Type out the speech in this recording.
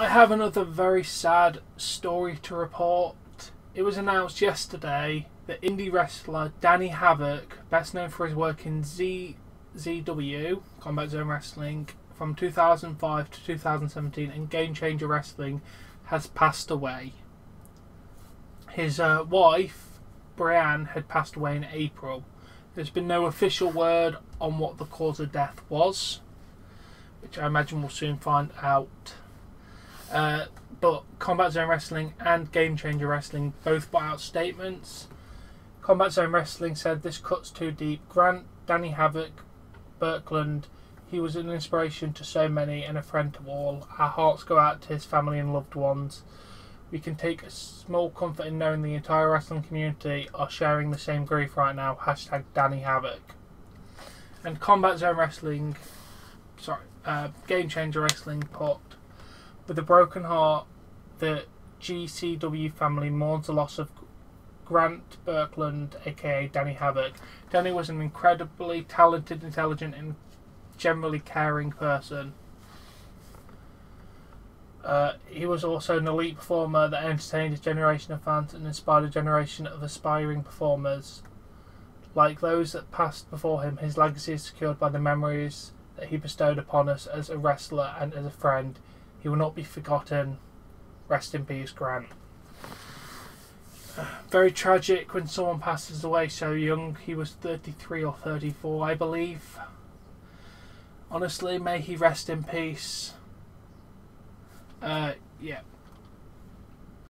I have another very sad story to report. It was announced yesterday that indie wrestler Danny Havoc, best known for his work in CZW, Combat Zone Wrestling, from 2005 to 2017, and Game Changer Wrestling, has passed away. His uh, wife, Brianne, had passed away in April. There's been no official word on what the cause of death was, which I imagine we'll soon find out. Uh, but Combat Zone Wrestling and Game Changer Wrestling both put out statements. Combat Zone Wrestling said this cuts too deep. Grant, Danny Havoc, Berkland, he was an inspiration to so many and a friend to all. Our hearts go out to his family and loved ones. We can take a small comfort in knowing the entire wrestling community are sharing the same grief right now. Hashtag Danny Havoc. And Combat Zone Wrestling, sorry, uh, Game Changer Wrestling put with a broken heart, the GCW family mourns the loss of Grant Berkland, aka Danny Havoc. Danny was an incredibly talented, intelligent, and generally caring person. Uh, he was also an elite performer that entertained a generation of fans and inspired a generation of aspiring performers. Like those that passed before him, his legacy is secured by the memories that he bestowed upon us as a wrestler and as a friend. He will not be forgotten. Rest in peace, Grant. Very tragic when someone passes away so young. He was 33 or 34, I believe. Honestly, may he rest in peace. Uh, yeah.